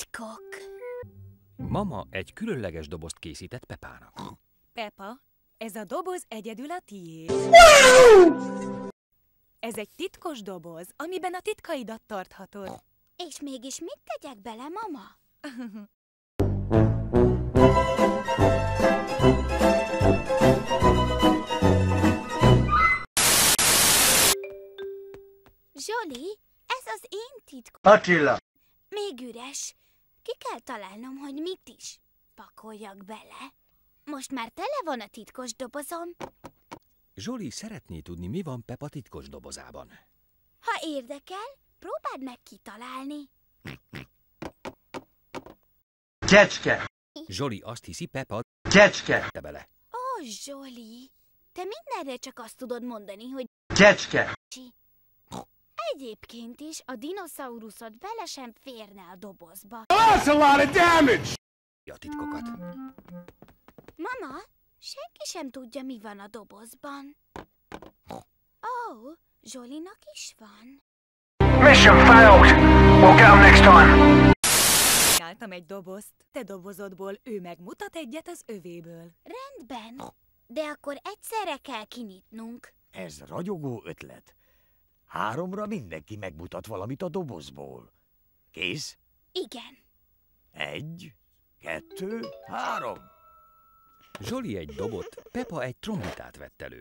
titkok. Mama egy különleges dobozt készített Pepának. Pepa, ez a doboz egyedül a tiéd. Ez egy titkos doboz, amiben a titkaidat tarthatod. És mégis mit tegyek bele, mama? Zsoli, ez az én titkom. Attila! Még üres. Ki kell találnom, hogy mit is pakoljak bele. Most már tele van a titkos dobozom. Zsoli szeretné tudni, mi van Pepa titkos dobozában. Ha érdekel, próbáld meg kitalálni. Kecske! Zsoli azt hiszi, Pepa Kecske! te bele. Ó, Zsoli, te mindenre csak azt tudod mondani, hogy Kecske! Egyébként is a dinoszauruszod bele sem férne a dobozba. A titkokat. Mama, senki sem tudja, mi van a dobozban. Ó, oh, Zsolinak is van. Mission failed. We'll get 'em next time. Csináltam egy dobozt, te dobozodból, ő megmutat egyet az övéből. Rendben, de akkor egyszerre kell kinyitnunk. Ez ragyogó ötlet. Háromra mindenki megmutat valamit a dobozból. Kész? Igen. Egy, kettő, három. Zsoli egy dobot, Pepa egy trombitát vett elő.